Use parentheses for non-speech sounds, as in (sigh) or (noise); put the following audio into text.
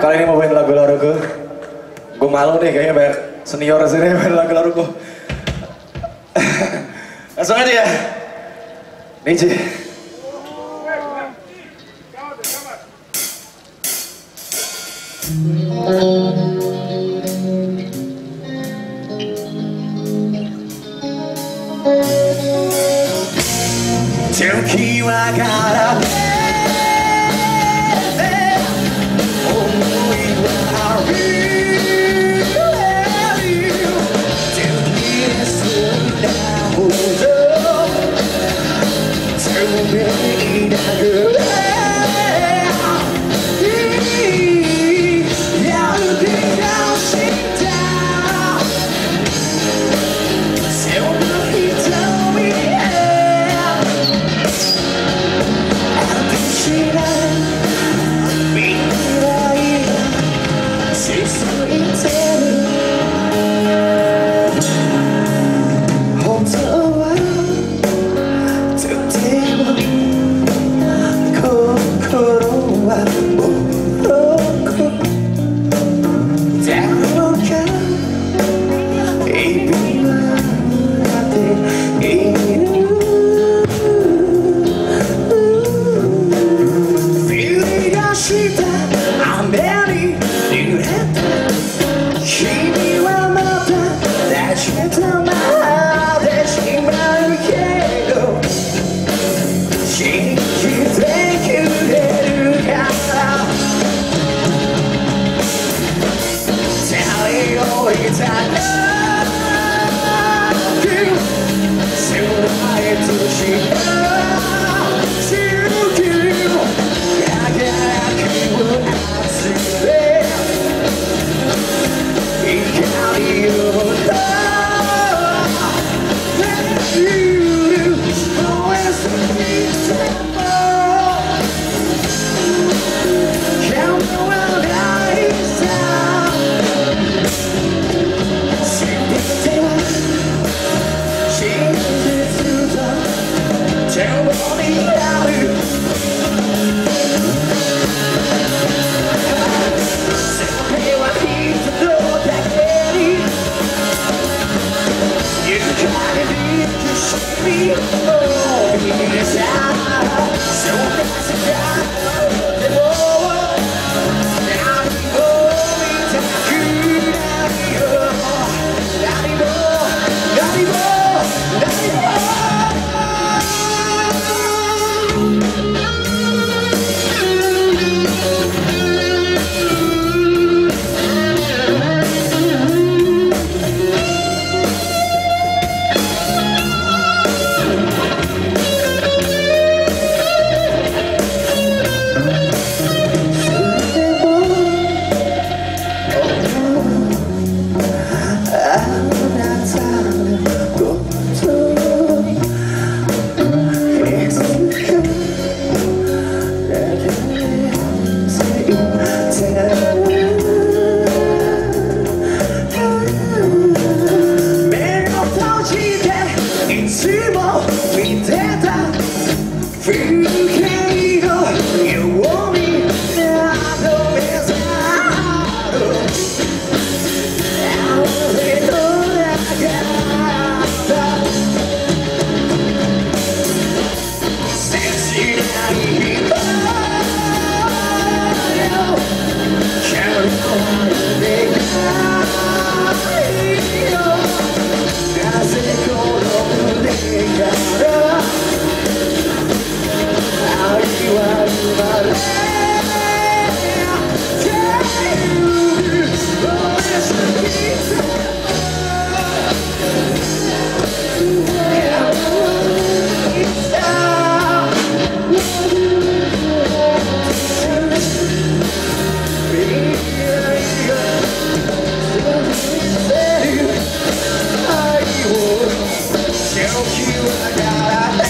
kali ini mau main lagu larugo. Gue malu deh kayaknya banyak senior sini main lagu larugo. (laughs) Langsung aja ya. Niji. Thank you. Don't keep my heart out. she you. Senhor, se eu te